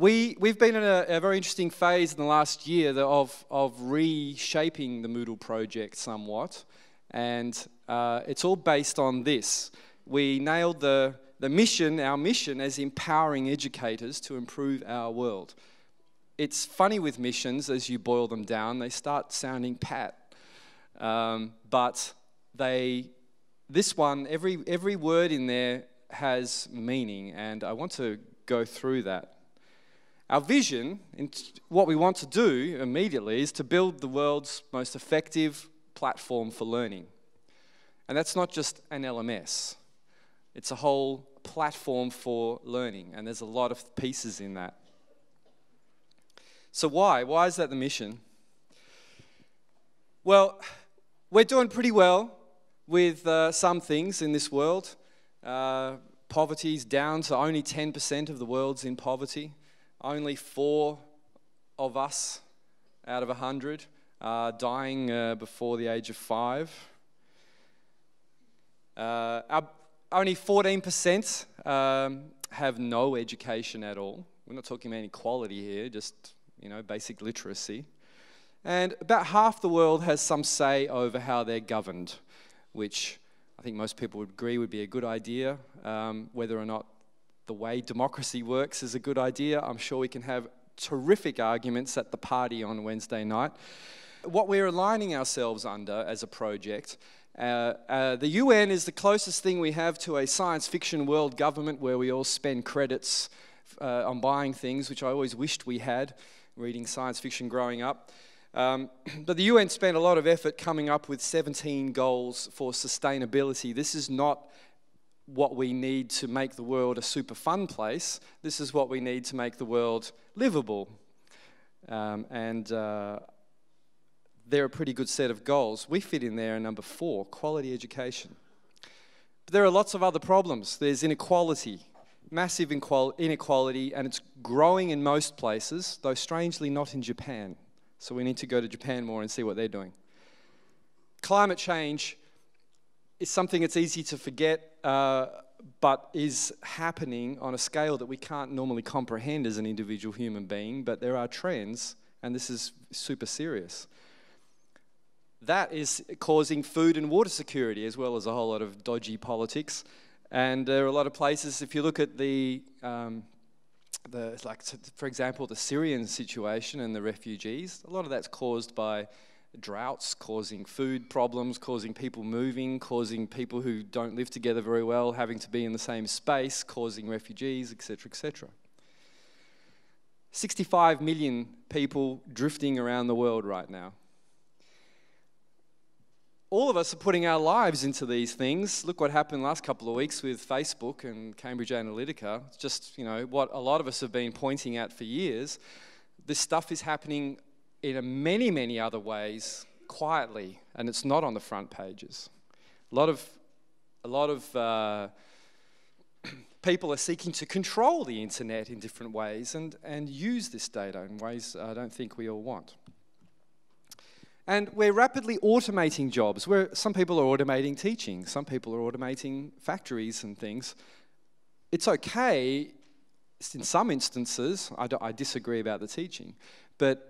We, we've been in a, a, very interesting phase in the last year of, of reshaping the Moodle project somewhat, and uh, it's all based on this. We nailed the, the mission, our mission, as empowering educators to improve our world. It's funny with missions as you boil them down, they start sounding pat. Um, but they, this one, every, every word in there has meaning, and I want to go through that. Our vision, what we want to do immediately, is to build the world's most effective platform for learning. And that's not just an LMS, it's a whole platform for learning, and there's a lot of pieces in that. So, why? Why is that the mission? Well, we're doing pretty well with uh, some things in this world. Uh, poverty's down to only 10% of the world's in poverty. Only four of us out of 100 are dying uh, before the age of five. Uh, our, only 14% um, have no education at all. We're not talking about equality here, just you know, basic literacy. And about half the world has some say over how they're governed, which I think most people would agree would be a good idea. Um, whether or not the way democracy works is a good idea. I'm sure we can have terrific arguments at the party on Wednesday night. What we're aligning ourselves under as a project, uh, uh, the UN is the closest thing we have to a science fiction world government where we all spend credits uh, on buying things, which I always wished we had reading science fiction growing up. Um, but the UN spent a lot of effort coming up with 17 goals for sustainability. This is not what we need to make the world a super fun place. This is what we need to make the world livable. Um, and uh, they're a pretty good set of goals. We fit in there in number four quality education. But there are lots of other problems. There's inequality, massive inequality, and it's growing in most places, though strangely not in Japan. So we need to go to Japan more and see what they're doing. Climate change is something that's easy to forget, uh, but is happening on a scale that we can't normally comprehend as an individual human being. But there are trends, and this is super serious. That is causing food and water security, as well as a whole lot of dodgy politics. And there are a lot of places, if you look at the, um, the like, for example, the Syrian situation and the refugees, a lot of that's caused by droughts causing food problems, causing people moving, causing people who don't live together very well having to be in the same space, causing refugees, etc., etc. 65 million people drifting around the world right now. All of us are putting our lives into these things. Look what happened last couple of weeks with Facebook and Cambridge Analytica. It's just, you know, what a lot of us have been pointing at for years. This stuff is happening in many, many other ways quietly, and it's not on the front pages. A lot of, a lot of uh, people are seeking to control the internet in different ways and, and use this data in ways I don't think we all want. And we're rapidly automating jobs. Where some people are automating teaching, some people are automating factories and things. It's okay in some instances. I, I disagree about the teaching, but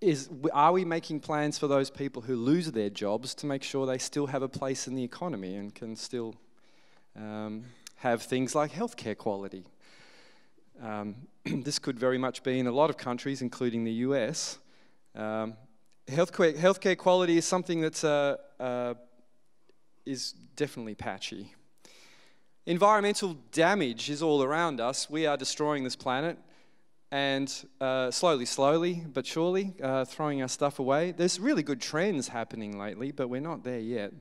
is are we making plans for those people who lose their jobs to make sure they still have a place in the economy and can still um, have things like healthcare quality? Um, this could very much be in a lot of countries, including the US. Um, healthcare, healthcare quality is something that uh, uh, is definitely patchy. Environmental damage is all around us. We are destroying this planet and uh, slowly, slowly, but surely, uh, throwing our stuff away. There's really good trends happening lately, but we're not there yet.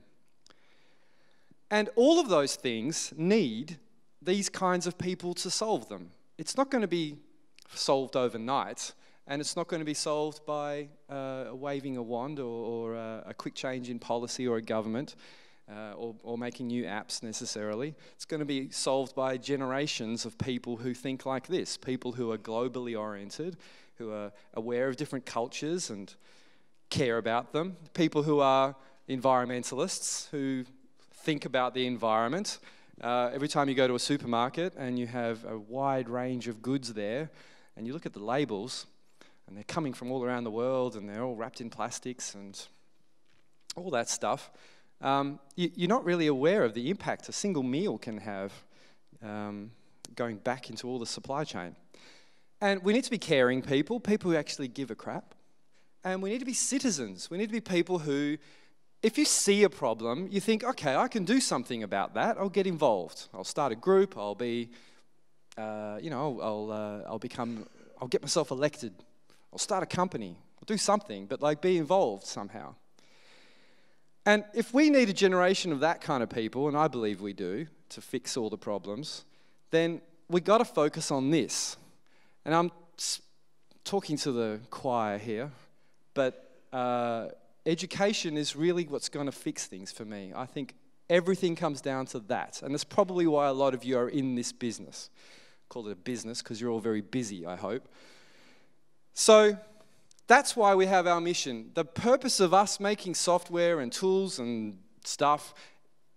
And all of those things need these kinds of people to solve them. It's not going to be solved overnight, and it's not going to be solved by uh, waving a wand or, or uh, a quick change in policy or a government uh, or, or making new apps necessarily. It's going to be solved by generations of people who think like this people who are globally oriented, who are aware of different cultures and care about them, people who are environmentalists, who think about the environment. Uh, every time you go to a supermarket and you have a wide range of goods there, and you look at the labels, and they're coming from all around the world, and they're all wrapped in plastics and all that stuff, um, you, are not really aware of the impact a single meal can have um, going back into all the supply chain. And we need to be caring people, people who actually give a crap. And we need to be citizens. We need to be people who, if you see a problem, you think, okay, I can do something about that. I'll get involved. I'll start a group. I'll be, uh, you know, I'll, uh, I'll become, I'll get myself elected. I'll start a company. I'll do something, but like be involved somehow. And if we need a generation of that kind of people, and I believe we do, to fix all the problems, then we've got to focus on this. And I'm talking to the choir here, but uh, education is really what's going to fix things for me. I think everything comes down to that. And that's probably why a lot of you are in this business. Call it a business because you're all very busy, I hope. So, that's why we have our mission. The purpose of us making software and tools and stuff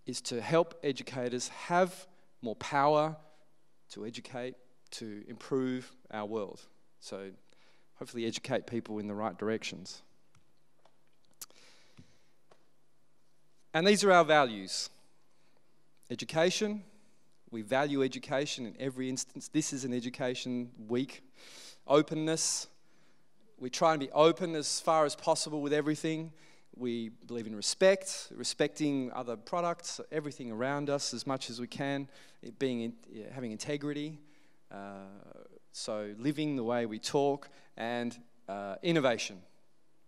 is to help educators have more power to educate, to improve our world. So, hopefully, educate people in the right directions. And these are our values education. We value education in every instance. This is an education week. Openness, we try and be open as far as possible with everything. We believe in respect, respecting other products, everything around us as much as we can, being in, having integrity. Uh, so living the way we talk and uh, innovation,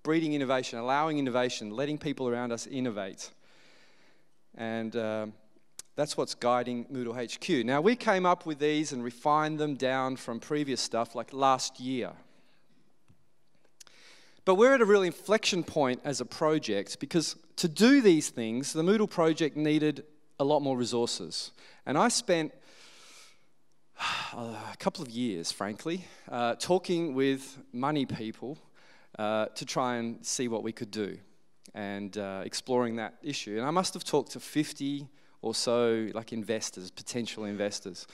breeding innovation, allowing innovation, letting people around us innovate. And um, that's what's guiding Moodle HQ. Now, we came up with these and refined them down from previous stuff like last year. But we're at a real inflection point as a project because to do these things, the Moodle project needed a lot more resources. And I spent a couple of years, frankly, uh, talking with money people uh, to try and see what we could do and uh, exploring that issue. And I must have talked to 50 or so, like investors, potential investors.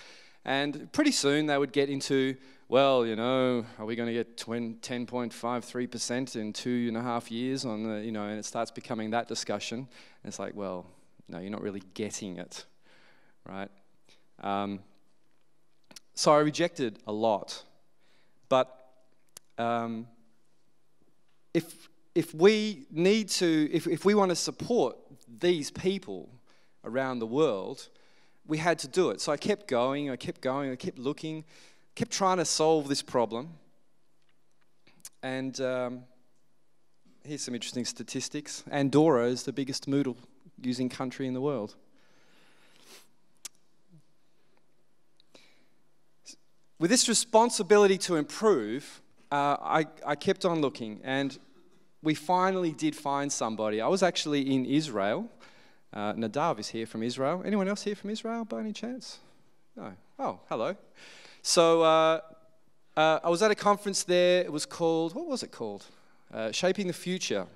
And pretty soon they would get into, well, you know, are we going to get 10.53% in two and a half years on the, you know, and it starts becoming that discussion. And it's like, well, no, you're not really getting it, right? Um, so I rejected a lot. But um, if, if we need to, if, if we want to support these people around the world, we had to do it. So I kept going, I kept going, I kept looking, kept trying to solve this problem. And um, here's some interesting statistics Andorra is the biggest Moodle using country in the world. With this responsibility to improve, uh, I, I kept on looking, and we finally did find somebody. I was actually in Israel uh, Nadav is here from Israel. Anyone else here from Israel by any chance? No. Oh, hello. So uh, uh, I was at a conference there. It was called, what was it called? Uh, Shaping the Future.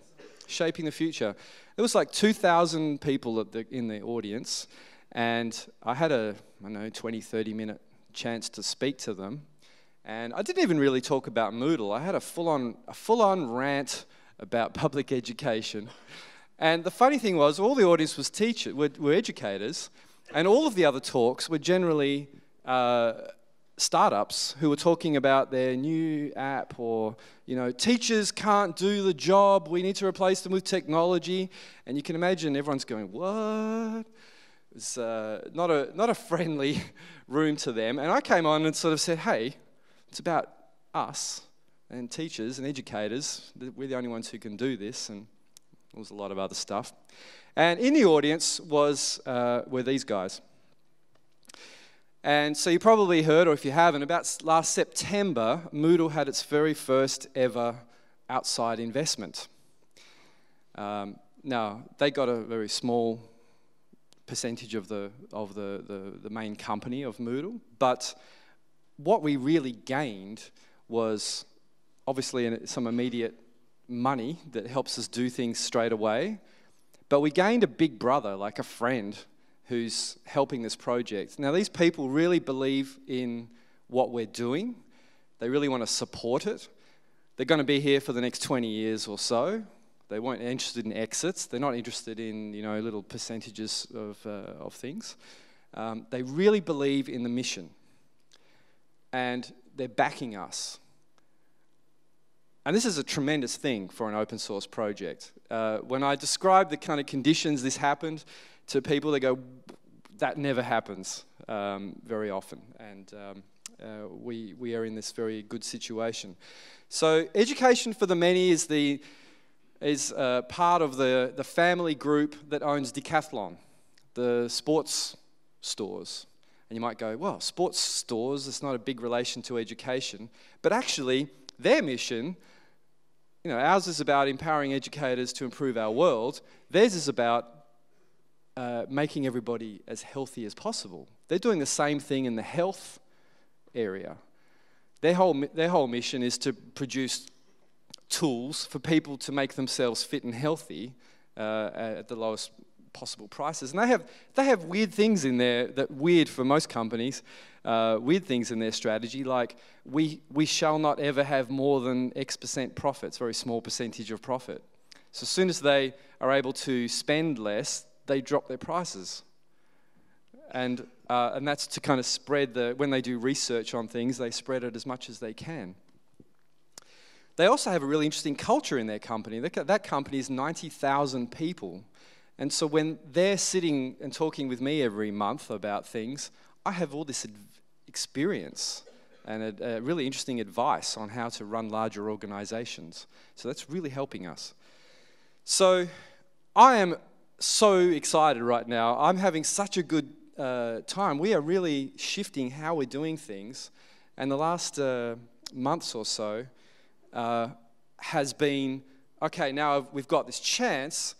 Shaping the Future. There was like 2,000 people the, in the audience, and I had a, I know, 20, 30 minute chance to speak to them. And I didn't even really talk about Moodle. I had a full on, a full on rant about public education. And the funny thing was, all the audience was teachers, were, were educators, and all of the other talks were generally uh, startups who were talking about their new app or, you know, teachers can't do the job, we need to replace them with technology. And you can imagine everyone's going, what? It's uh, not, a, not a friendly room to them. And I came on and sort of said, hey, it's about us and teachers and educators. We're the only ones who can do this. And there was a lot of other stuff. And in the audience was, uh, were these guys. And so you probably heard, or if you haven't, about last September, Moodle had its very first ever outside investment. Um, now, they got a very small percentage of the, of the, the, the main company of Moodle, but what we really gained was obviously some immediate money that helps us do things straight away. But we gained a big brother, like a friend, who's helping this project. Now, these people really believe in what we're doing. They really want to support it. They're going to be here for the next 20 years or so. They weren't interested in exits. They're not interested in you know little percentages of, uh, of things. Um, they really believe in the mission, and they're backing us. And this is a tremendous thing for an open source project. Uh, when I describe the kind of conditions this happened to people, they go, "That never happens um, very often," and um, uh, we we are in this very good situation. So, education for the many is the is uh, part of the, the family group that owns Decathlon, the sports stores. And you might go, well, sports stores, it's not a big relation to education. But actually, their mission, you know, ours is about empowering educators to improve our world, theirs is about uh, making everybody as healthy as possible. They're doing the same thing in the health area. Their whole, their whole mission is to produce tools for people to make themselves fit and healthy uh, at the lowest possible prices. And they have, they have weird things in there that weird for most companies, uh, weird things in their strategy, like we, we shall not ever have more than X percent profits, very small percentage of profit. So as soon as they are able to spend less, they drop their prices. And, uh, and that's to kind of spread the, when they do research on things, they spread it as much as they can. They also have a really interesting culture in their company. That company is 90,000 people. And so when they're sitting and talking with me every month about things, I have all this experience and a, a really interesting advice on how to run larger organizations. So that's really helping us. So I am so excited right now. I'm having such a good uh, time. We are really shifting how we're doing things. And the last uh, months or so, uh, has been okay, now we've got this chance,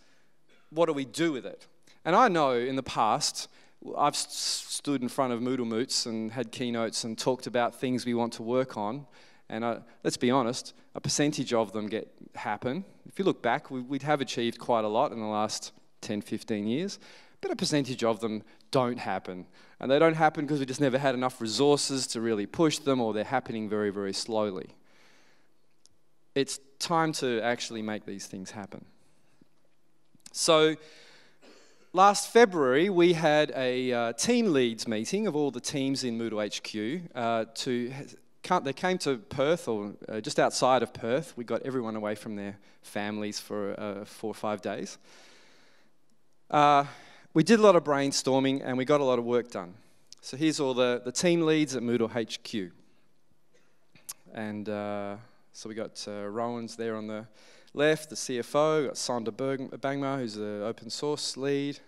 what do we do with it? And I know in the past, I've stood in front of Moodle Moots and had keynotes and talked about things we want to work on. And uh, let's be honest, a percentage of them get happen. If you look back, we, would have achieved quite a lot in the last 10, 15 years, but a percentage of them don't happen. And they don't happen because we just never had enough resources to really push them, or they're happening very, very slowly it's time to actually make these things happen. So, last February, we had a uh, team leads meeting of all the teams in Moodle HQ. Uh, to, they came to Perth, or uh, just outside of Perth. We got everyone away from their families for uh, four or five days. Uh, we did a lot of brainstorming and we got a lot of work done. So, here's all the, the team leads at Moodle HQ. And uh, so we got Rowan's there on the left, the CFO. Got Sander Bangma, who's the open source lead.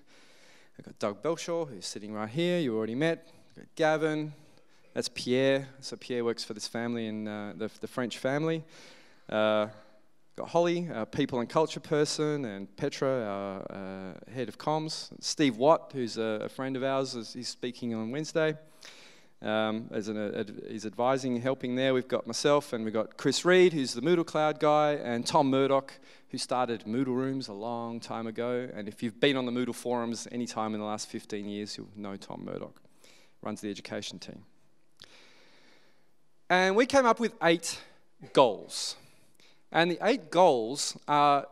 I've got Doug Belshaw, who's sitting right here. You already met. Got Gavin. That's Pierre. So Pierre works for this family in uh, the, the, French family. Uh, got Holly, our people and culture person, and Petra, our uh, head of comms. Steve Watt, who's a, a friend of ours, is, he's speaking on Wednesday um, an, advising, and helping there. We've got myself and we've got Chris Reed, who's the Moodle Cloud guy, and Tom Murdoch, who started Moodle Rooms a long time ago. And if you've been on the Moodle forums any time in the last 15 years, you'll know Tom Murdoch. Runs the education team. And we came up with eight goals. And the eight goals are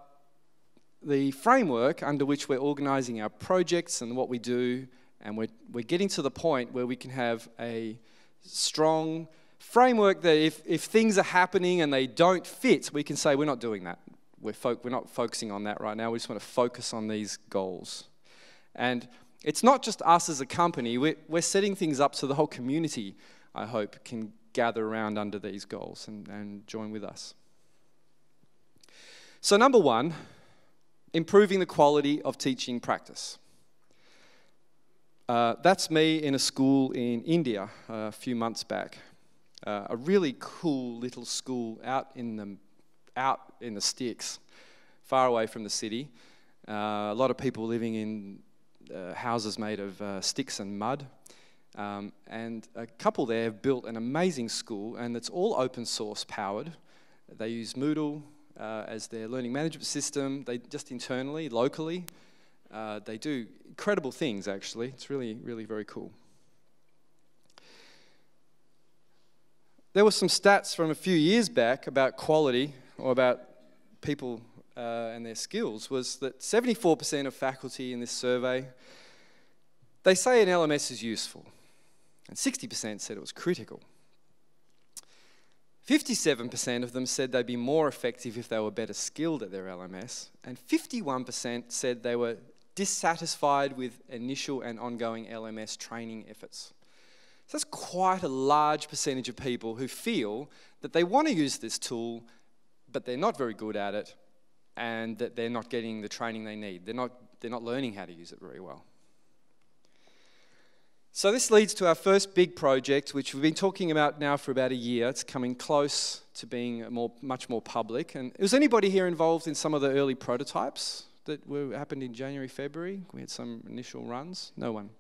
the framework under which we're organizing our projects and what we do and we're, we're getting to the point where we can have a strong framework that if, if things are happening and they don't fit, we can say we're not doing that. We're, fo- we're not focusing on that right now. We just want to focus on these goals. And it's not just us as a company, we're, we're setting things up so the whole community, I hope, can gather around under these goals and, and join with us. So, number one, improving the quality of teaching practice. Uh, that's me in a school in India uh, a few months back. Uh, a really cool little school out in the, out in the sticks, far away from the city. Uh, a lot of people living in uh, houses made of sticks and mud. Um, and a couple there have built an amazing school, and it's all open source powered. They use Moodle as their learning management system, they just internally, locally. Uh, they do incredible things, actually. It's really, really very cool. there were some stats from a few years back about quality or about people uh, and their skills was that 74% of faculty in this survey they say an LMS is useful, and 60% said it was critical. 57% of them said they'd be more effective if they were better skilled at their LMS, and 51% said they were dissatisfied with initial and ongoing LMS training efforts. So that's quite a large percentage of people who feel that they want to use this tool, but they're not very good at it, and that they're not getting the training they need. They're not, they're not learning how to use it very well. So, this leads to our first big project, which we've been talking about now for about a year. It's coming close to being more, much more public. And was anybody here involved in some of the early prototypes that were, happened in January, February? We had some initial runs. No one.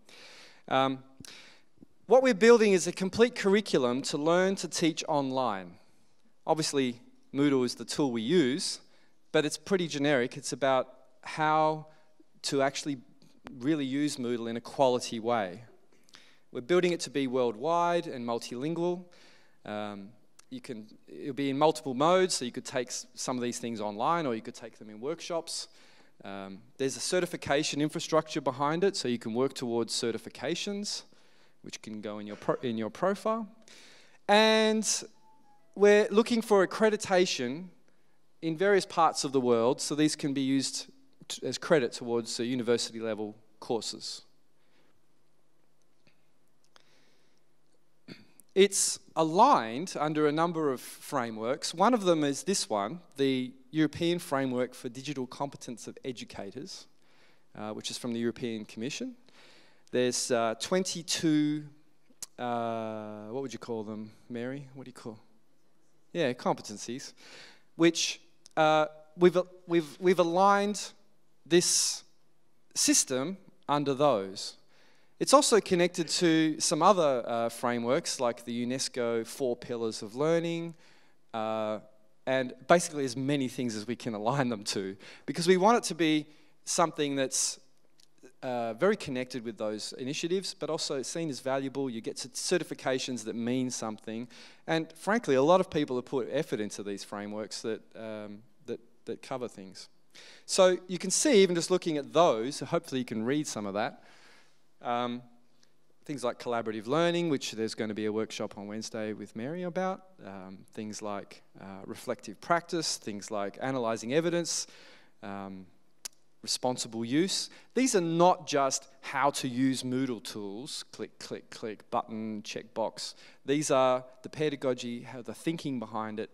Um, what we're building is a complete curriculum to learn to teach online. Obviously, Moodle is the tool we use, but it's pretty generic. It's about how to actually really use Moodle in a quality way. We're building it to be worldwide and multilingual. Um, you can, it'll be in multiple modes, so you could take some of these things online or you could take them in workshops. Um, there's a certification infrastructure behind it, so you can work towards certifications, which can go in your, in your profile. And we're looking for accreditation in various parts of the world, so these can be used as credit towards university level courses. It's aligned under a number of frameworks. One of them is this one, the European Framework for Digital Competence of Educators, uh, which is from the European Commission. There's uh, 22, uh, what would you call them, Mary? What do you call? Yeah, competencies, which uh, we've, we've, we've aligned this system under those. It's also connected to some other uh, frameworks like the UNESCO Four Pillars of Learning, uh, and basically as many things as we can align them to, because we want it to be something that's uh, very connected with those initiatives, but also seen as valuable. You get certifications that mean something, and frankly, a lot of people have put effort into these frameworks that um, that that cover things. So you can see, even just looking at those, hopefully you can read some of that. Um, things like collaborative learning, which there's going to be a workshop on Wednesday with Mary about. Um, things like uh, reflective practice, things like analysing evidence, um, responsible use. These are not just how to use Moodle tools, click, click, click, button, checkbox. These are the pedagogy, the thinking behind it,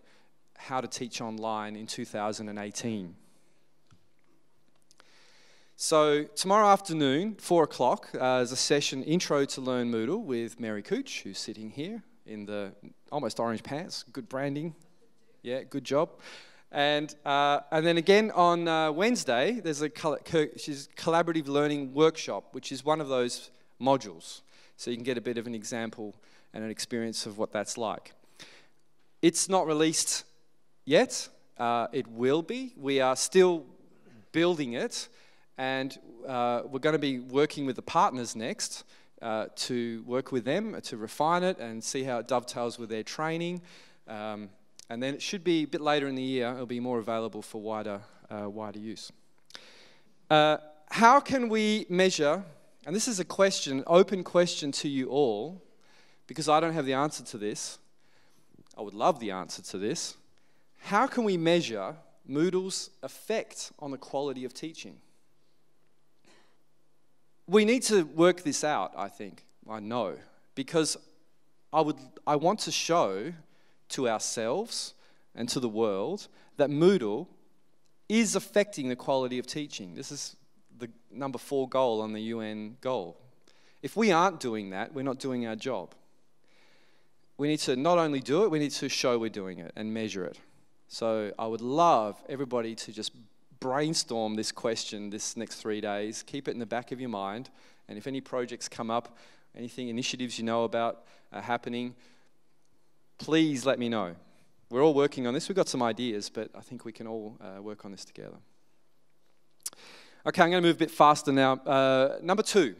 how to teach online in 2018. So tomorrow afternoon, four o'clock, uh, is a session intro to Learn Moodle with Mary Cooch, who's sitting here in the almost orange pants. Good branding, yeah, good job. And uh, and then again on uh, Wednesday, there's a she's collaborative learning workshop, which is one of those modules, so you can get a bit of an example and an experience of what that's like. It's not released yet. Uh, it will be. We are still building it. And uh, we're going to be working with the partners next uh, to work with them to refine it and see how it dovetails with their training. Um, and then it should be a bit later in the year, it'll be more available for wider, uh, wider use. Uh, how can we measure, and this is a question, an open question to you all, because I don't have the answer to this. I would love the answer to this. How can we measure Moodle's effect on the quality of teaching? We need to work this out, I think. I know. Because I, would, I want to show to ourselves and to the world that Moodle is affecting the quality of teaching. This is the number four goal on the UN goal. If we aren't doing that, we're not doing our job. We need to not only do it, we need to show we're doing it and measure it. So I would love everybody to just brainstorm this question this next three days. Keep it in the back of your mind. And if any projects come up, anything, initiatives you know about are happening, please let me know. We're all working on this. We've got some ideas, but I think we can all uh, work on this together. Okay, I'm going to move a bit faster now. Uh, number two,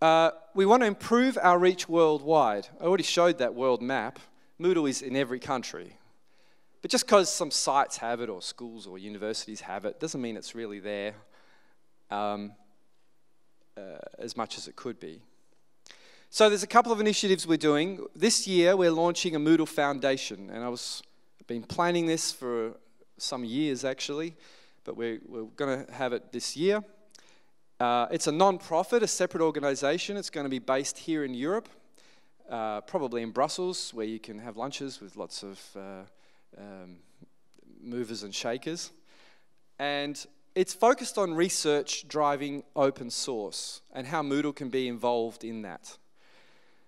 uh, we want to improve our reach worldwide. I already showed that world map, Moodle is in every country. But just because some sites have it, or schools or universities have it, doesn't mean it's really there um, uh, as much as it could be. So there's a couple of initiatives we're doing. This year we're launching a Moodle Foundation, and I was been planning this for some years actually, but we're, we're going to have it this year. Uh, it's a non-profit, a separate organisation. It's going to be based here in Europe, uh, probably in Brussels, where you can have lunches with lots of uh, um, movers and shakers. And it's focused on research driving open source and how Moodle can be involved in that.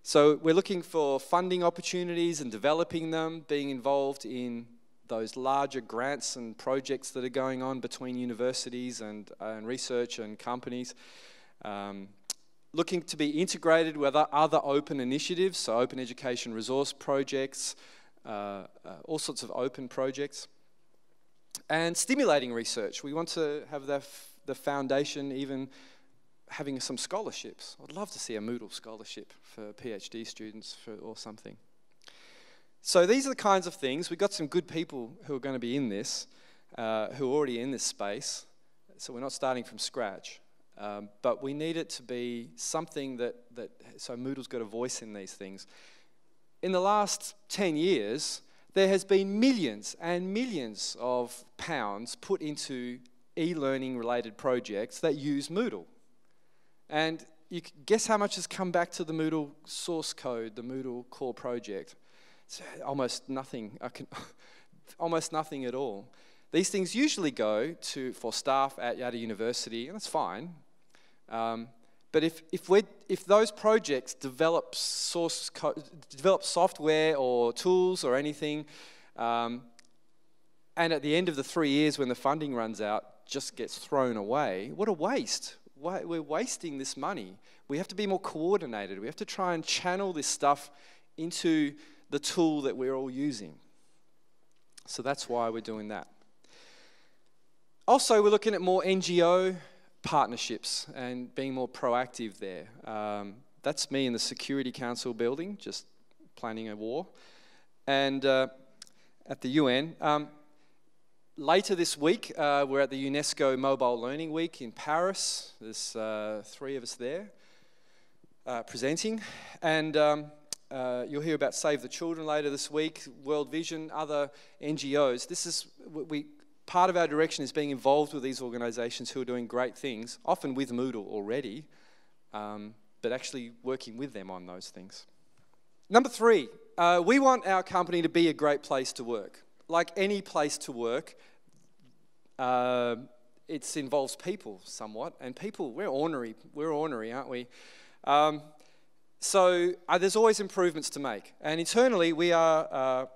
So we're looking for funding opportunities and developing them, being involved in those larger grants and projects that are going on between universities and, uh, and research and companies. Um, looking to be integrated with other open initiatives, so open education resource projects, uh, uh, all sorts of open projects. And stimulating research. We want to have the, the foundation even having some scholarships. I'd love to see a Moodle scholarship for PhD students for, or something. So these are the kinds of things. We've got some good people who are going to be in this, uh, who are already in this space. So we're not starting from scratch. Um, but we need it to be something that, that, so Moodle's got a voice in these things. In the last 10 years, there has been millions and millions of pounds put into e-learning related projects that use Moodle. And you guess how much has come back to the Moodle source code, the Moodle core project? It's almost nothing. Can, almost nothing at all. These things usually go to for staff at, Yada university, and that's fine. Um, but if, if, we if those projects develop, source develop software or tools or anything, um, and at the end of the three years when the funding runs out, just gets thrown away, what a waste. We're wasting this money. We have to be more coordinated. We have to try and channel this stuff into the tool that we're all using. So that's why we're doing that. Also, we're looking at more NGO partnerships and being more proactive there. Um, that's me in the Security Council building, just planning a war. And uh, at the UN. Um, later this week, uh, we're at the UNESCO Mobile Learning Week in Paris. There's uh, three of us there uh, presenting. And um, uh, you'll hear about Save the Children later this week, World Vision, other NGOs. This is we part of our direction is being involved with these organisations who are doing great things, often with Moodle already, um, but actually working with them on those things. Number three, uh, we want our company to be a great place to work. Like any place to work, uh, it involves people somewhat, and people we're ornery. We're ornery, aren't we? Um, so uh, there's always improvements to make. And internally, we are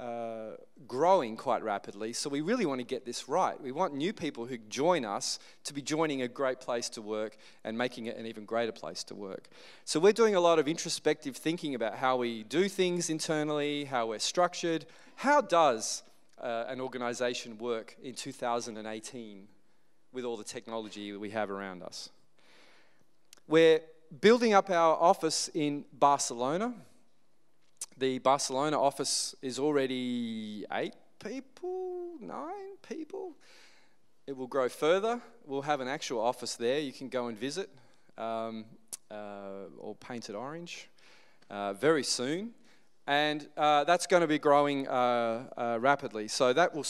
uh, growing quite rapidly, so we really want to get this right. We want new people who join us to be joining a great place to work and making it an even greater place to work. So we're doing a lot of introspective thinking about how we do things internally, how we're structured. How does uh, an organization work in 2018 with all the technology that we have around us? We're building up our office in Barcelona. The Barcelona office is already eight people, nine people. It will grow further. We'll have an actual office there. You can go and visit um, uh, or paint it orange uh, very soon. And uh, that's going to be growing uh, uh, rapidly. So that will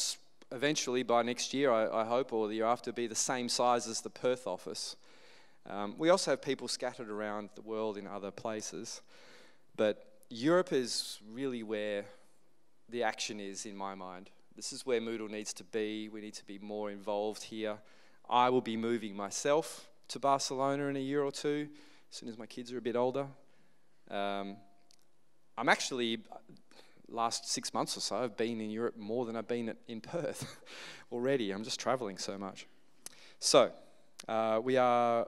eventually, by next year, I, I hope, or the year after, be the same size as the Perth office. Um, we also have people scattered around the world in other places, but Europe is really where the action is in my mind. This is where Moodle needs to be. We need to be more involved here. I will be moving myself to Barcelona in a year or two, as soon as my kids are a bit older. Um, I'm actually, last six months or so, I've been in Europe more than I've been in Perth already. I'm just traveling so much. So, uh, we are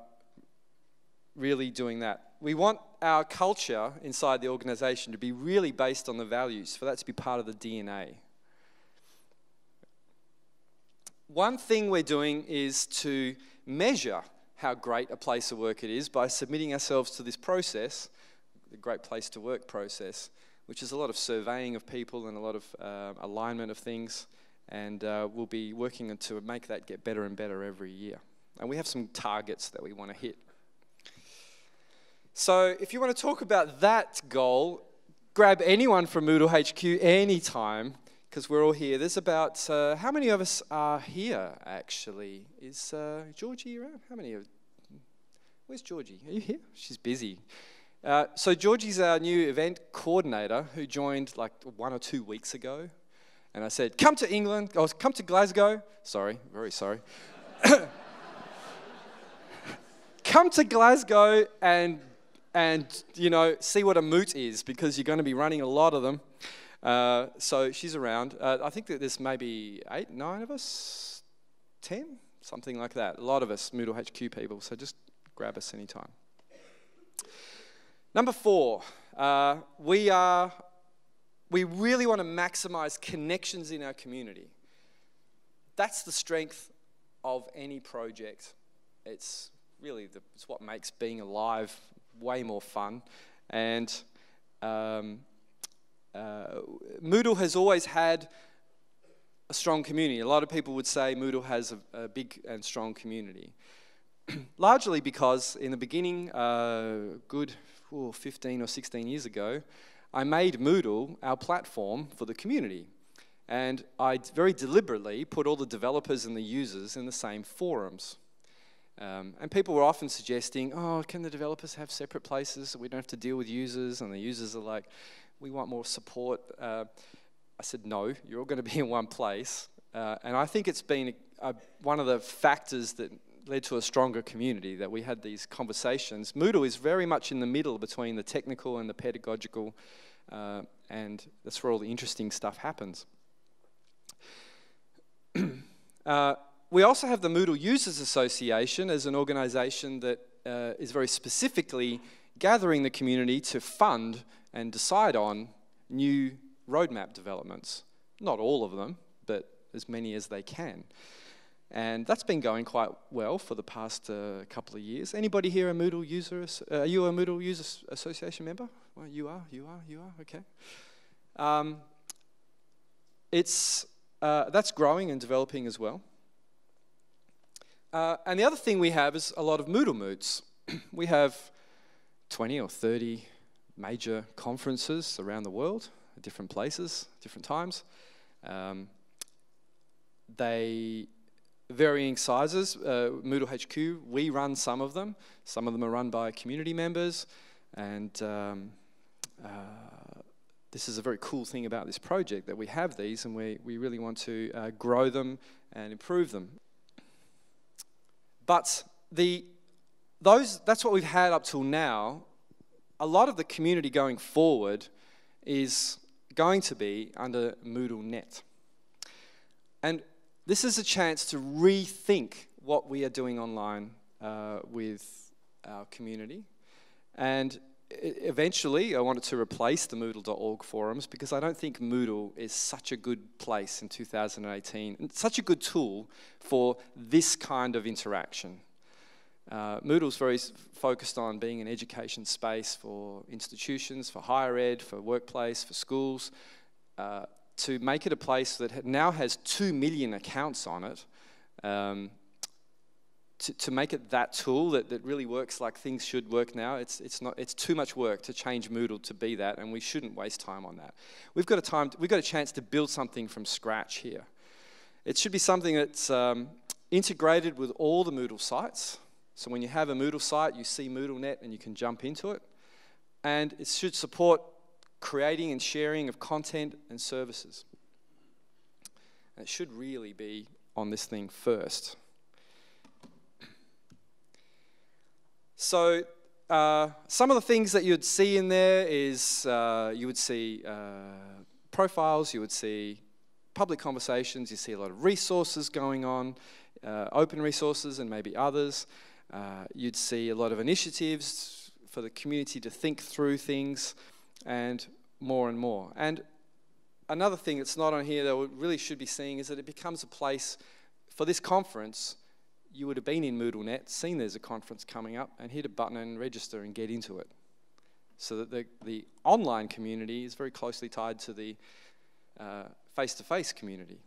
really doing that. We want our culture inside the organization to be really based on the values, for that to be part of the DNA. One thing we're doing is to measure how great a place of work it is by submitting ourselves to this process, the Great Place to Work process. which is a lot of surveying of people and a lot of uh, alignment of things. And uh, we'll be working to make that get better and better every year. And we have some targets that we want to hit. So, if you want to talk about that goal, grab anyone from Moodle HQ anytime because we're all here. There's about, uh, how many of us are here actually? Is uh, Georgie around? How many of Where's Georgie? Are you here? She's busy. Uh, so, Georgie's our new event coordinator who joined like one or two weeks ago. And I said, Come to England, oh, come to Glasgow. Sorry, very sorry. come to Glasgow and and you know see what a moot is because you're going to be running a lot of them. Uh, so she's around. Uh, I think that there's maybe eight, nine of us, ten, something like that. A lot of us Moodle HQ people. So just grab us anytime. Number four, uh, we are. We really want to maximize connections in our community. That's the strength of any project. It's really the, it's what makes being alive way more fun. And um, uh, Moodle has always had a strong community. A lot of people would say Moodle has a, a big and strong community. Largely because in the beginning, uh, good ooh, 15 or 16 years ago, I made Moodle our platform for the community. And I very deliberately put all the developers and the users in the same forums. Um, and people were often suggesting, oh, can the developers have separate places so we don't have to deal with users? And the users are like, we want more support. Uh, I said, no, you're all going to be in one place. Uh, and I think it's been a, a, one of the factors that led to a stronger community that we had these conversations. Moodle is very much in the middle between the technical and the pedagogical, uh, and that's where all the interesting stuff happens. uh, we also have the Moodle Users Association as an organization that uh, is very specifically gathering the community to fund and decide on new roadmap developments. Not all of them, but as many as they can. And that's been going quite well for the past uh, couple of years. Anybody here a Moodle user? Uh, are you a Moodle User Association member? Well, you are, you are, you are, okay. Um, it's, uh, that's growing and developing as well. Uh, and the other thing we have is a lot of Moodle moots. we have 20 or 30 major conferences around the world, different places, different times. Um, they varying sizes. Uh, Moodle HQ, we run some of them. Some of them are run by community members, and um, uh, this is a very cool thing about this project that we have these, and we, we really want to uh, grow them and improve them. But the, those, that's what we've had up till now. A lot of the community going forward is going to be under Moodle Net. And this is a chance to rethink what we are doing online uh, with our community. And eventually, I wanted to replace the Moodle.org forums because I don't think Moodle is such a good place in 2018, such a good tool for this kind of interaction. Uh, Moodle's very focused on being an education space for institutions, for higher ed, for workplace, for schools, uh, to make it a place that now has 2 million accounts on it. Um, to, to make it that tool that, that really works like things should work now, it's, it's, not, it's too much work to change Moodle to be that, and we shouldn't waste time on that. We've got a, time, we've got a chance to build something from scratch here. It should be something that's um, integrated with all the Moodle sites. So when you have a Moodle site, you see MoodleNet and you can jump into it. And it should support creating and sharing of content and services. And it should really be on this thing first. So uh, some of the things that you'd see in there is uh, you would see uh, profiles, you would see public conversations, you see a lot of resources going on, uh, open resources and maybe others. Uh, you'd see a lot of initiatives for the community to think through things and more and more. And another thing that's not on here that we really should be seeing is that it becomes a place for this conference you would have been in MoodleNet, seen there's a conference coming up, and hit a button and register and get into it. so that the, the online community is very closely tied to the face to face community.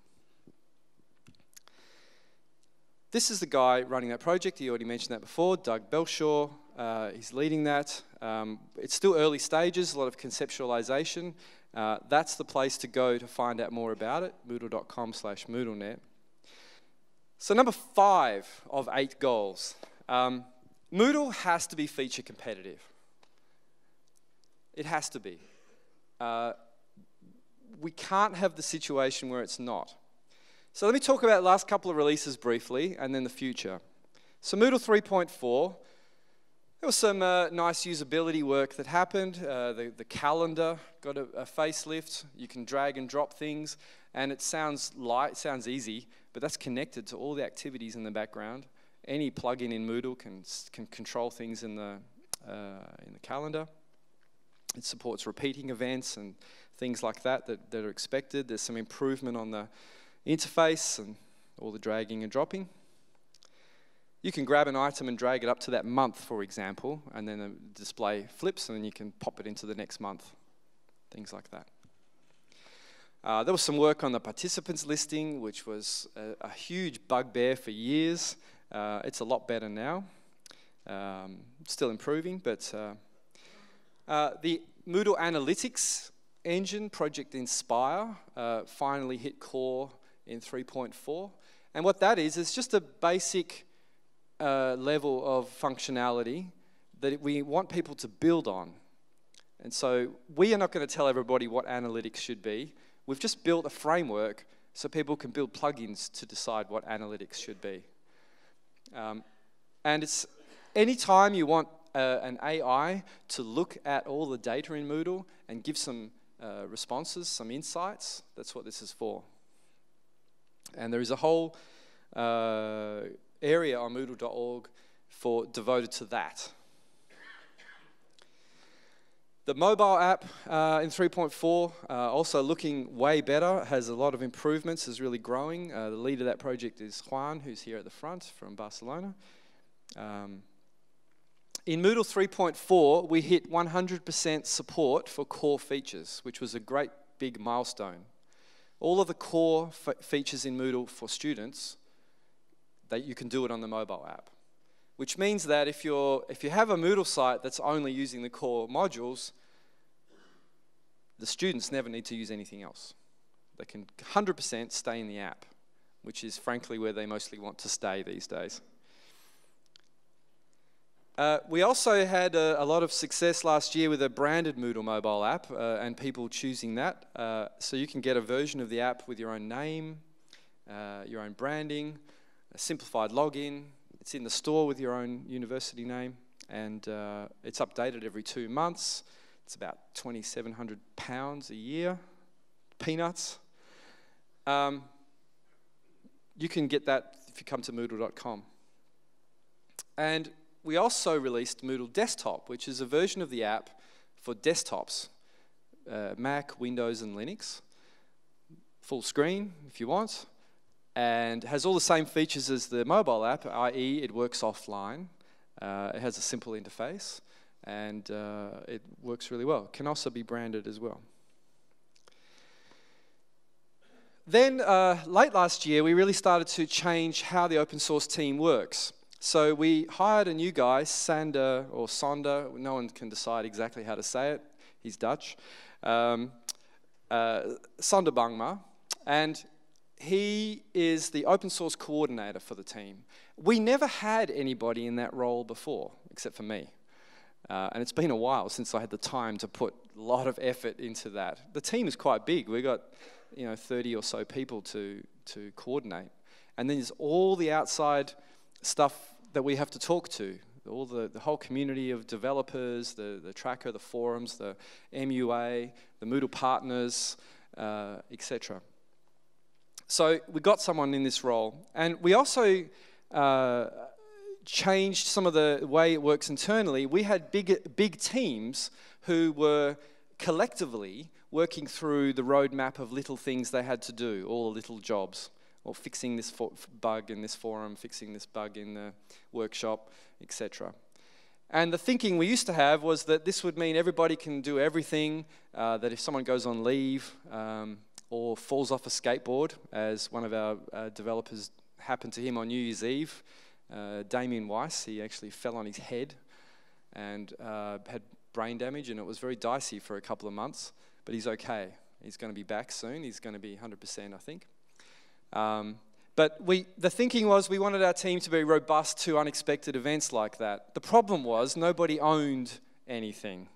This is the guy running that project. He already mentioned that before, Doug Belshaw. Uh, he's leading that. Um, it's still early stages, a lot of conceptualization. Uh, that's the place to go to find out more about it, moodle.com slash moodlenet. So number five of eight goals. Um, Moodle has to be feature competitive. It has to be. Uh, we can't have the situation where it's not. So let me talk about the last couple of releases briefly and then the future. So Moodle 3.4, there was some uh, nice usability work that happened. Uh, the, the calendar got a, a, facelift. You can drag and drop things, and it sounds light, sounds easy, but that's connected to all the activities in the background. Any plugin in Moodle can, can control things in the, uh, in the calendar. It supports repeating events and things like that, that that are expected. There's some improvement on the interface and all the dragging and dropping. You can grab an item and drag it up to that month, for example, and then the display flips, and then you can pop it into the next month. Things like that. Uh, there was some work on the participants listing, which was a, a huge bugbear for years. Uh, it's a lot better now. Um, still improving, but uh, uh the Moodle Analytics engine, Project Inspire, uh, finally hit core in 3.4. And what that is, is just a basic uh, level of functionality that we want people to build on. And so we are not going to tell everybody what analytics should be. We've just built a framework so people can build plugins to decide what analytics should be. Um, and it's anytime you want uh, an AI to look at all the data in Moodle and give some uh, responses, some insights, that's what this is for. And there is a whole uh, area on Moodle.org for devoted to that. The mobile app uh, in 3.4, uh, also looking way better, has a lot of improvements, is really growing. Uh, the lead of that project is Juan, who's here at the front from Barcelona. Um, in Moodle 3.4, we hit 100% support for core features, which was a great big milestone all of the core features in Moodle for students that you can do it on the mobile app. Which means that if, you're, if you have a Moodle site that's only using the core modules, the students never need to use anything else. They can 100% stay in the app, which is frankly where they mostly want to stay these days. Uh, we also had a, a, lot of success last year with a branded Moodle mobile app uh, and people choosing that. Uh, so you can get a version of the app with your own name, uh, your own branding, a simplified login. It's in the store with your own university name and uh, it's updated every two months. It's about 2,700 pounds a year, peanuts. Um, you can get that if you come to moodle.com. And we also released Moodle Desktop, which is a version of the app for desktops, uh, Mac, Windows, and Linux. Full screen if you want, and has all the same features as the mobile app, i.e., it works offline. Uh, it has a simple interface, and uh, it works really well. It can also be branded as well. Then, uh, late last year, we really started to change how the open source team works. So we hired a new guy, Sander or Sonder, no one can decide exactly how to say it, he's Dutch, um, uh, Sander Bangma, and he is the open source coordinator for the team. We never had anybody in that role before, except for me. Uh, and it's been a while since I had the time to put a lot of effort into that. The team is quite big. We've got, you know, 30 or so people to, to coordinate. And then there's all the outside stuff that we have to talk to. All the, the whole community of developers, the, the tracker, the forums, the MUA, the Moodle partners, uh, etc. So we got someone in this role. And we also uh, changed some of the way it works internally. We had big, big teams who were collectively working through the roadmap of little things they had to do, all the little jobs or fixing this bug in this forum, fixing this bug in the workshop, etc. And the thinking we used to have was that this would mean everybody can do everything, uh, that if someone goes on leave um, or falls off a skateboard, as one of our uh, developers happened to him on New Year's Eve, uh, Damyon Wiese, he actually fell on his head and uh, had brain damage, and it was very dicey for a couple of months, but he's okay. He's going to be back soon. He's going to be 100%, I think. Um, but we, the thinking was we wanted our team to be robust to unexpected events like that. The problem was nobody owned anything,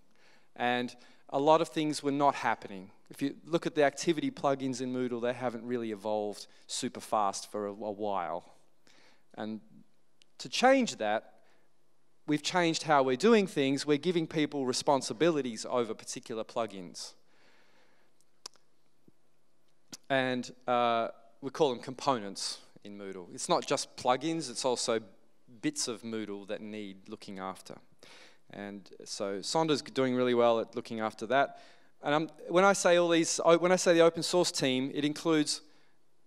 and a lot of things were not happening. If you look at the activity plugins in Moodle, they haven't really evolved super fast for a, a while. And to change that, we've changed how we're doing things. We're giving people responsibilities over particular plugins. And uh, we call them components in Moodle. It's not just plugins, it's also bits of Moodle that need looking after. And so Sonder's doing really well at looking after that. And I'm, when I say all these, when I say the open source team, it includes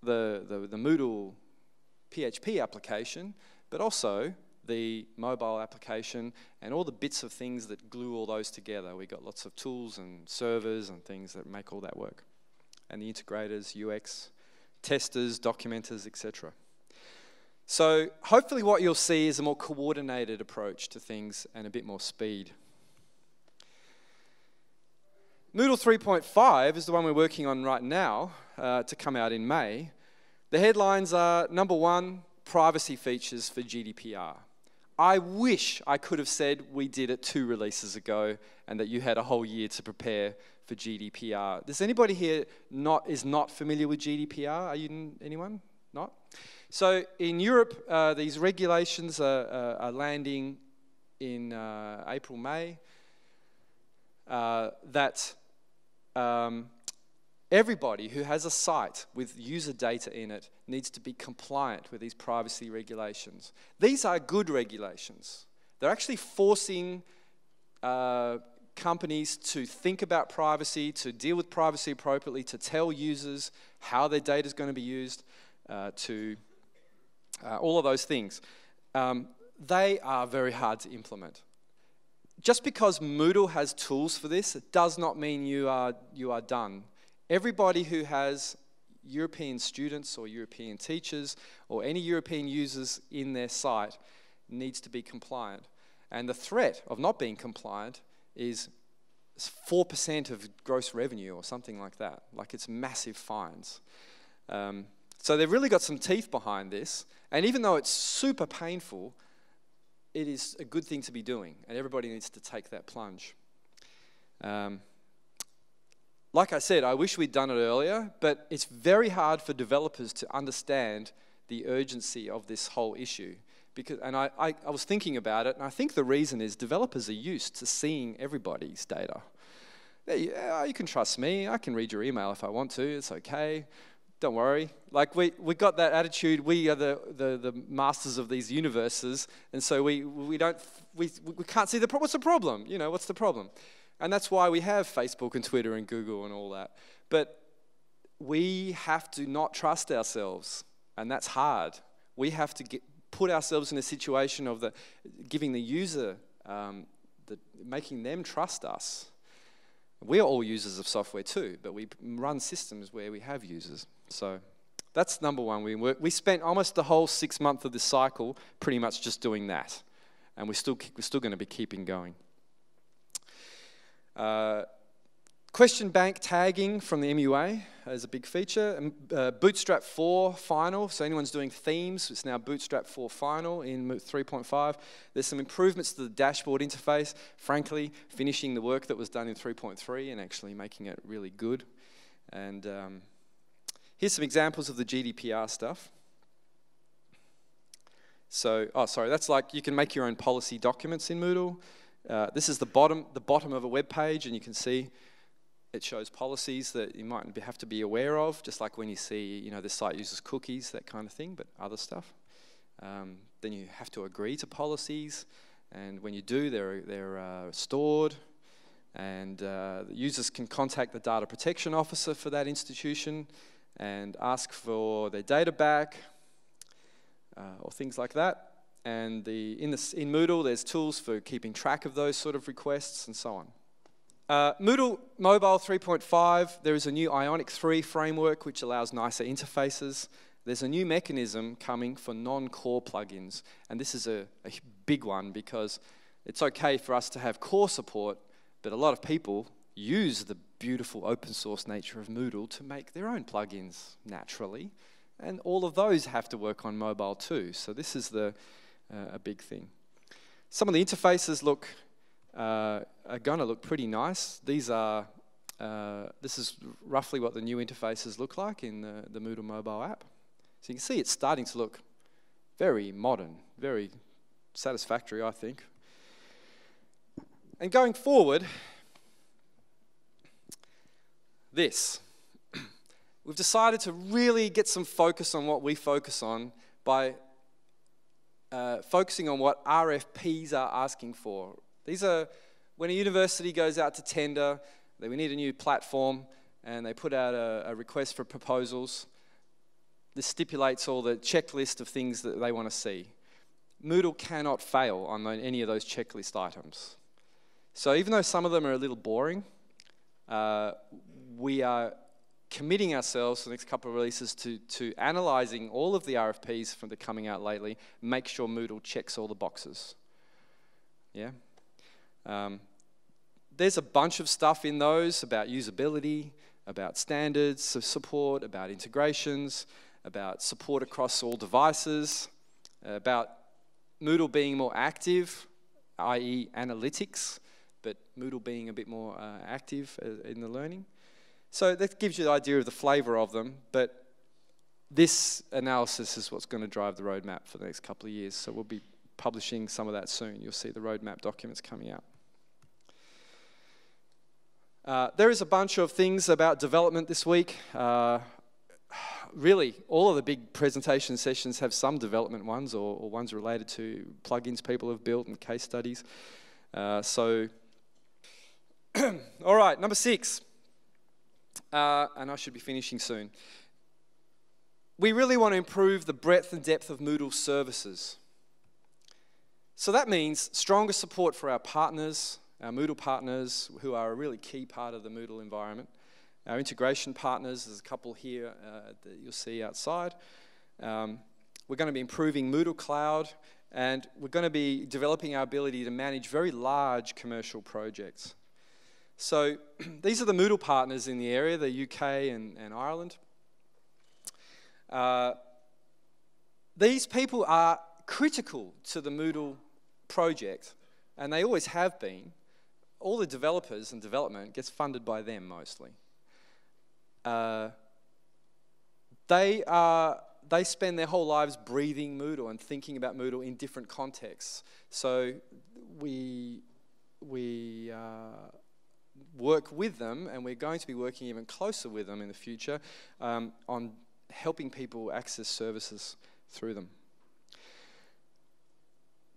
the, the, the Moodle PHP application, but also the mobile application and all the bits of things that glue all those together. We've got lots of tools and servers and things that make all that work. And the integrators, UX, testers, documenters, etc. So hopefully what you'll see is a more coordinated approach to things and a bit more speed. Moodle 3.5 is the one we're working on right now uh, to come out in May. The headlines are number one, privacy features for GDPR. I wish I could have said we did it two releases ago and that you had a whole year to prepare for GDPR. Does anybody here not is not familiar with GDPR? Are you anyone? So in Europe, uh, these regulations are, uh, are landing in uh, April, May. Uh, that um, everybody who has a site with user data in it needs to be compliant with these privacy regulations. These are good regulations. They're actually forcing uh, companies to think about privacy, to deal with privacy appropriately, to tell users how their data is going to be used, uh, to uh, all of those things. Um, they are very hard to implement. Just because Moodle has tools for this, it does not mean you are, you are done. Everybody who has European students or European teachers or any European users in their site needs to be compliant. And the threat of not being compliant is 4% of gross revenue or something like that. Like it's massive fines. Um, so they've really got some teeth behind this. And even though it's super painful, it is a good thing to be doing. And everybody needs to take that plunge. Um, like I said, I wish we'd done it earlier, but it's very hard for developers to understand the urgency of this whole issue. Because, and I, I, I, was thinking about it, and I think the reason is developers are used to seeing everybody's data. Yeah, you can trust me. I can read your email if I want to. It's okay. Don't worry. Like we, we got that attitude. We are the, the, the masters of these universes, and so we, we don't we, we can't see the problem. What's the problem? You know, what's the problem? And that's why we have Facebook and Twitter and Google and all that. But we have to not trust ourselves, and that's hard. We have to get, put ourselves in a situation of the, giving the user, um, the, making them trust us. We're all users of software too, but we run systems where we have users. So that's number one. We, we spent almost the whole six months of this cycle pretty much just doing that. And we're still, we're still going to be keeping going. Uh, question bank tagging from the MUA is a big feature. Um, uh, Bootstrap 4 final, so anyone's doing themes, it's now Bootstrap 4 final in 3.5. There's some improvements to the dashboard interface, frankly, finishing the work that was done in 3.3 and actually making it really good. And um, here's some examples of the GDPR stuff. So, oh, sorry, that's like you can make your own policy documents in Moodle. Uh, this is the bottom, the bottom of a web page, and you can see it shows policies that you might have to be aware of, just like when you see, you know, this site uses cookies, that kind of thing, but other stuff. Um, then you have to agree to policies, and when you do, they're, they're uh, stored, and uh, users can contact the data protection officer for that institution and ask for their data back, uh, or things like that. and the, in, the, in Moodle, there's tools for keeping track of those sort of requests and so on. Uh, Moodle Mobile 3.5, there is a new Ionic 3 framework which allows nicer interfaces. There's a new mechanism coming for non-core plugins, and this is a, a big one because it's okay for us to have core support, but a lot of people use the beautiful open source nature of Moodle to make their own plugins naturally, and all of those have to work on mobile too. So this is the, uh, a big thing. Some of the interfaces look uh, are going to look pretty nice. These are uh, this is roughly what the new interfaces look like in the, the Moodle mobile app. So you can see it's starting to look very modern, very satisfactory, I think. And going forward, this. We've decided to really get some focus on what we focus on by uh, focusing on what RFPs are asking for. These are when a university goes out to tender, they, we need a new platform, and they put out a, a request for proposals. This stipulates all the checklist of things that they want to see. Moodle cannot fail on any of those checklist items. So even though some of them are a little boring, uh, we are committing ourselves for the next couple of releases to, to analyzing all of the RFPs from the coming out lately, make sure Moodle checks all the boxes. Yeah? Um, there's a bunch of stuff in those about usability, about standards of support, about integrations, about support across all devices, about Moodle being more active, i.e. analytics, but Moodle being a bit more uh, active uh, in the learning. So that gives you the idea of the flavor of them, but this analysis is what's going to drive the roadmap for the next couple of years. So we'll be publishing some of that soon. You'll see the roadmap documents coming out. Uh, there is a bunch of things about development this week. Uh, really, all of the big presentation sessions have some development ones or, or ones related to plugins people have built and case studies. Uh, so, all right, number six uh, and I should be finishing soon. We really want to improve the breadth and depth of Moodle services. So that means stronger support for our partners, our Moodle partners, who are a really key part of the Moodle environment. Our integration partners, there's a couple here uh, that you'll see outside. Um, we're going to be improving Moodle Cloud, and we're going to be developing our ability to manage very large commercial projects. So these are the Moodle partners in the area, the UK and, and Ireland. Uh, these people are critical to the Moodle project, and they always have been. All the developers and development gets funded by them mostly. Uh, they, are, they spend their whole lives breathing Moodle and thinking about Moodle in different contexts. So we, we uh, work with them, and we're going to be working even closer with them in the future um, on helping people access services through them.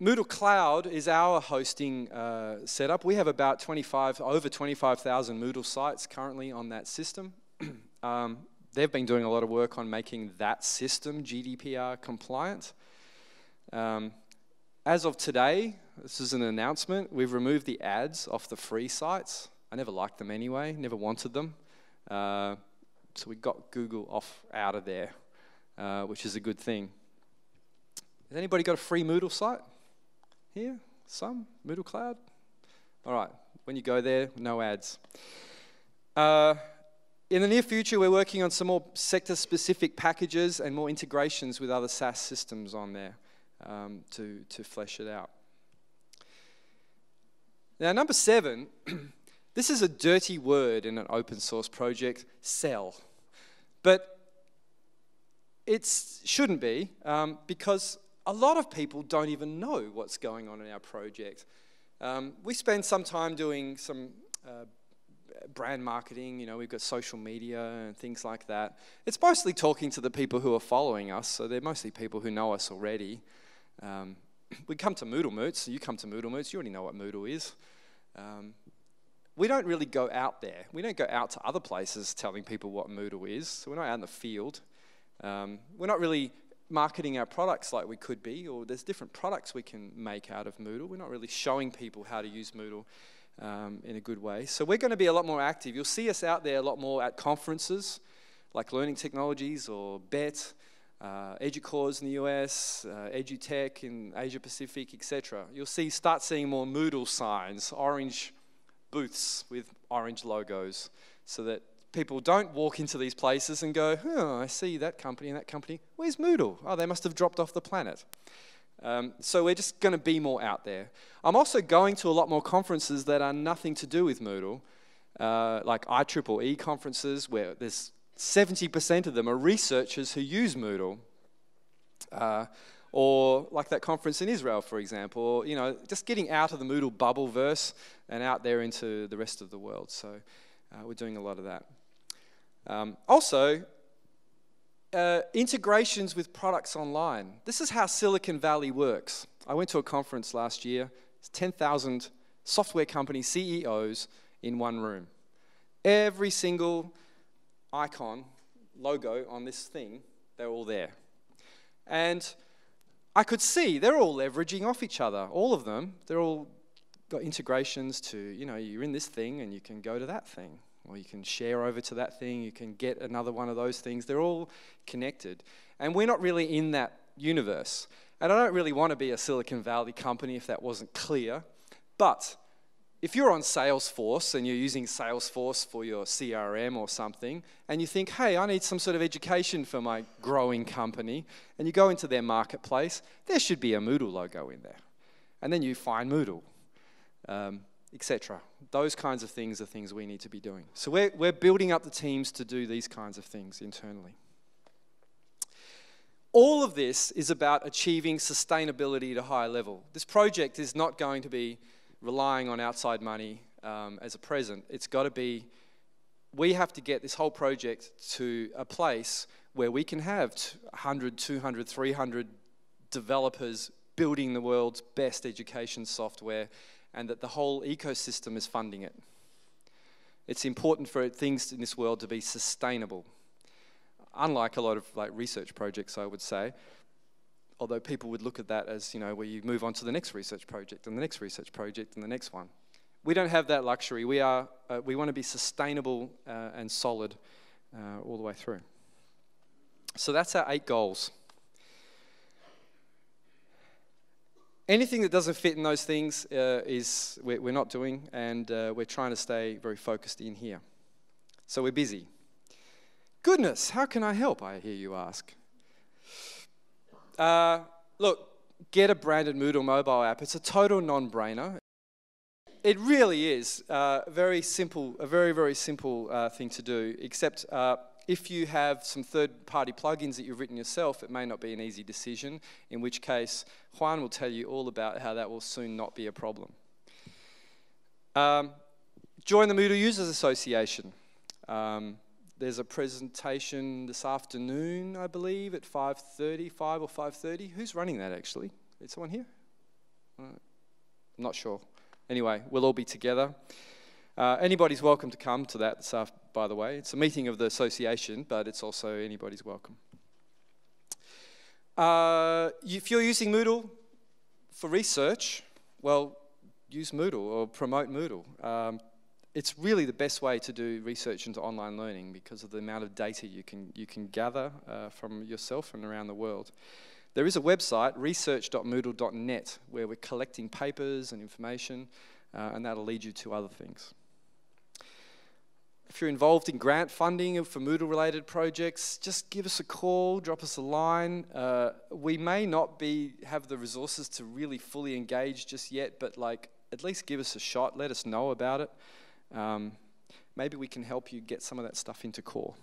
Moodle Cloud is our hosting uh, setup. We have about 25, over 25,000 Moodle sites currently on that system. um, they've been doing a lot of work on making that system GDPR compliant. Um, as of today, this is an announcement, we've removed the ads off the free sites. I never liked them anyway, never wanted them. Uh, so we got Google off out of there, uh, which is a good thing. Has anybody got a free Moodle site here? Some? Moodle Cloud? All right, when you go there, no ads. Uh, in the near future, we're working on some more sector specific packages and more integrations with other SaaS systems on there um, to, to flesh it out. Now, number seven This is a dirty word in an open source project, sell. But it shouldn't be um, because a lot of people don't even know what's going on in our project. Um, we spend some time doing some uh, brand marketing, you know, we've got social media and things like that. It's mostly talking to the people who are following us, so they're mostly people who know us already. Um, we come to Moodle Moots, you come to Moodle Moots, you already know what Moodle is. Um, we don't really go out there. We don't go out to other places telling people what Moodle is. So we're not out in the field. Um, we're not really marketing our products like we could be, or there's different products we can make out of Moodle. We're not really showing people how to use Moodle um, in a good way. So we're going to be a lot more active. You'll see us out there a lot more at conferences like Learning Technologies or BETT, uh, EDUCAUSE in the US, uh, EduTech in Asia Pacific, etc. You'll see start seeing more Moodle signs, orange booths with orange logos, so that people don't walk into these places and go, oh, I see that company and that company. Where's Moodle? Oh, they must have dropped off the planet. Um, so we're just going to be more out there. I'm also going to a lot more conferences that are nothing to do with Moodle, uh, like IEEE conferences where there's 70% of them are researchers who use Moodle. Uh, or like that conference in Israel, for example, or, you know, just getting out of the Moodle bubble verse and out there into the rest of the world. So uh, we're doing a lot of that. Um, also, uh, integrations with products online. This is how Silicon Valley works. I went to a conference last year, 10,000 software company CEOs in one room. Every single icon, logo on this thing, they're all there. And I could see they're all leveraging off each other, all of them. They're all got integrations to, you know, you're in this thing and you can go to that thing, or you can share over to that thing, you can get another one of those things. They're all connected. And we're not really in that universe. And I don't really want to be a Silicon Valley company if that wasn't clear. But if you're on Salesforce and you're using Salesforce for your CRM or something, and you think, hey, I need some sort of education for my growing company, and you go into their marketplace, there should be a Moodle logo in there. And then you find Moodle, um, etc. Those kinds of things are things we need to be doing. So we're, we're building up the teams to do these kinds of things internally. All of this is about achieving sustainability at a high level. This project is not going to be relying on outside money um, as a present. It's got to be, we have to get this whole project to a place where we can have 100, 200, 300 developers building the world's best education software and that the whole ecosystem is funding it. It's important for things in this world to be sustainable. Unlike a lot of like research projects, I would say, although people would look at that as, you know, where you move on to the next research project and the next research project and the next one. We don't have that luxury. We, are, uh, we want to be sustainable uh, and solid uh, all the way through. So that's our eight goals. Anything that doesn't fit in those things uh, is we're, we're, not doing, and uh, we're trying to stay very focused in here. So we're busy. Goodness, how can I help? I hear you ask. Uh, look, get a branded Moodle mobile app. It's a total non-brainer. It really is uh, very simple, a very, very simple uh, thing to do, except uh, if you have some third-party plugins that you've written yourself, it may not be an easy decision, in which case Juan will tell you all about how that will soon not be a problem. Um, join the Moodle Users Association. Um, there's a presentation this afternoon, I believe, at 5.30, 5 or 5.30. Who's running that, actually? Is someone here? Uh, I'm not sure. Anyway, we'll all be together. Uh, anybody's welcome to come to that afternoon, by the way. It's a meeting of the association, but it's also anybody's welcome. Uh, if you're using Moodle for research, well, use Moodle or promote Moodle. Um, it's really the best way to do research into online learning because of the amount of data you can, you can gather uh, from yourself and around the world. There is a website, research.moodle.net, where we're collecting papers and information, uh, and that'll lead you to other things. If you're involved in grant funding for Moodle related projects, just give us a call, drop us a line. Uh, we may not be have the resources to really fully engage just yet, but like at least give us a shot, let us know about it. Um, maybe we can help you get some of that stuff into core.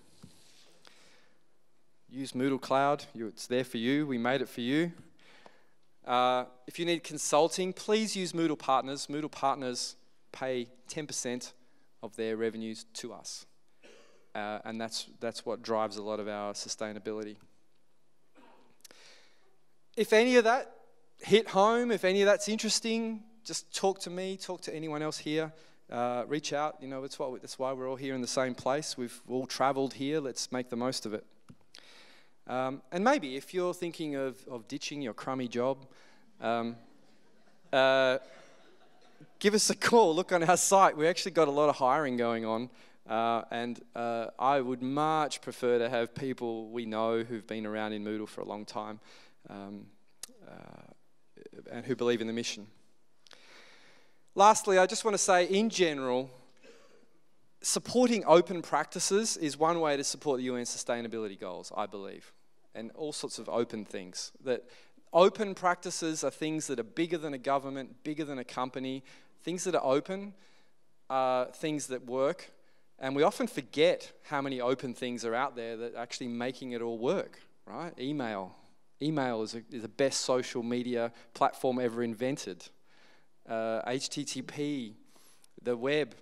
Use Moodle Cloud, it's there for you, we made it for you. Uh, if you need consulting, please use Moodle Partners. Moodle Partners pay 10% of their revenues to us. Uh, and that's, that's what drives a lot of our sustainability. If any of that hit home, if any of that's interesting, just talk to me, talk to anyone else here uh, reach out. You know, that's, what, that's why we're all here in the same place. We've all traveled here. Let's make the most of it. Um, and maybe if you're thinking of, of ditching your crummy job, um, uh, give us a call. Look on our site. We actually got a lot of hiring going on. Uh, and uh, I would much prefer to have people we know who've been around in Moodle for a long time um, uh, and who believe in the mission. Lastly, I just want to say, in general, supporting open practices is one way to support the UN sustainability goals, I believe, and all sorts of open things. That open practices are things that are bigger than a government, bigger than a company. Things that are open are things that work, and we often forget how many open things are out there that are actually making it all work. Right? Email. Email is, a, is the best social media platform ever invented. Uh, HTTP, the web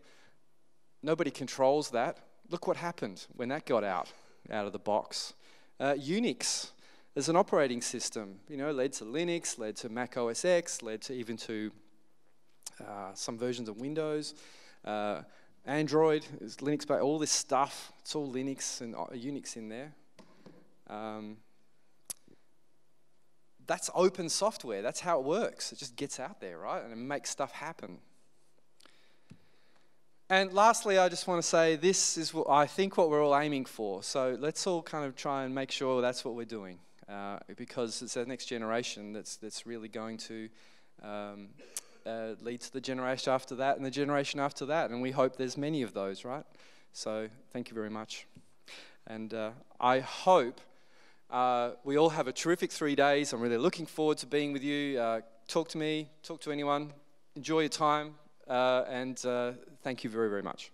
Nobody controls that. Look what happened when that got out, out of the box. Uh, Unix as an operating system, you know, led to Linux, led to Mac OS X, led to even to uh, some versions of Windows. Uh, Android is Linux, all this stuff, it's all Linux and uh, Unix in there. Um, that's open software. That's how it works. It just gets out there, right? And it makes stuff happen. And lastly, I just want to say this is what I think what we're all aiming for. So let's all kind of try and make sure that's what we're doing, uh, because it's the next generation that's that's really going to um, uh, lead to the generation after that and the generation after that. And we hope there's many of those, right? So thank you very much, and uh, I hope. Uh, we all have a terrific three days. I'm really looking forward to being with you. Uh, talk to me, talk to anyone. Enjoy your time. Uh, and uh, thank you very, very much.